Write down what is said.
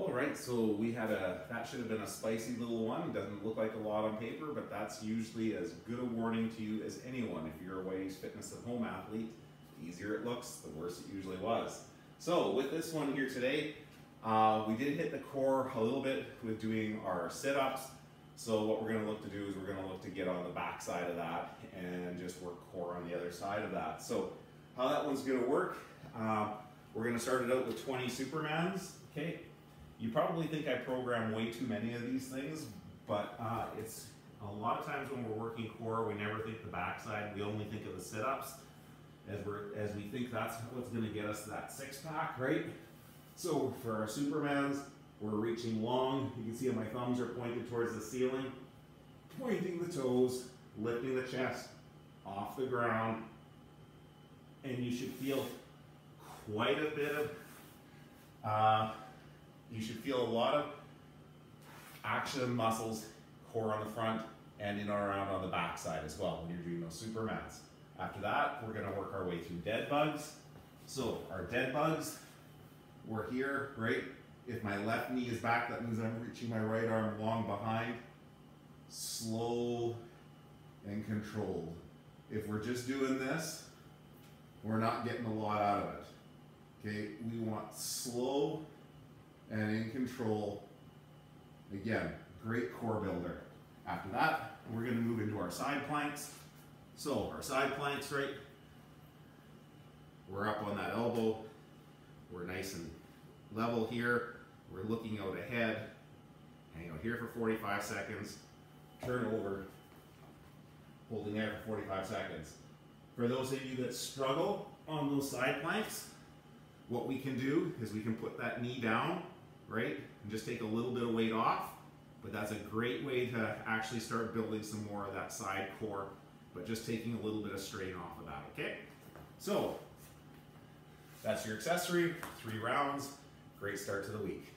All right, so we had a, that should have been a spicy little one. Doesn't look like a lot on paper, but that's usually as good a warning to you as anyone. If you're a Waves Fitness at Home athlete, the easier it looks, the worse it usually was. So with this one here today, uh, we did hit the core a little bit with doing our sit-ups. So what we're gonna look to do is we're gonna look to get on the back side of that and just work core on the other side of that. So how that one's gonna work, uh, we're gonna start it out with 20 Supermans, okay? You probably think I program way too many of these things, but uh, it's a lot of times when we're working core, we never think the backside. We only think of the sit-ups as we're as we think that's what's going to get us that six pack, right? So for our Supermans, we're reaching long. You can see how my thumbs are pointed towards the ceiling, pointing the toes, lifting the chest off the ground, and you should feel quite a bit of. Uh, feel a lot of action muscles, core on the front, and in or around on the back side as well when you're doing those supermans. After that, we're gonna work our way through dead bugs. So our dead bugs, we're here, right? If my left knee is back, that means I'm reaching my right arm long behind. Slow and controlled. If we're just doing this, we're not getting a lot out of it. Okay, we want slow and in control. Again, great core builder. After that, we're gonna move into our side planks. So our side planks, right? We're up on that elbow. We're nice and level here. We're looking out ahead. Hang out here for 45 seconds. Turn over. Holding there for 45 seconds. For those of you that struggle on those side planks, what we can do is we can put that knee down right? And just take a little bit of weight off, but that's a great way to actually start building some more of that side core, but just taking a little bit of strain off of that, okay? So, that's your accessory, three rounds, great start to the week.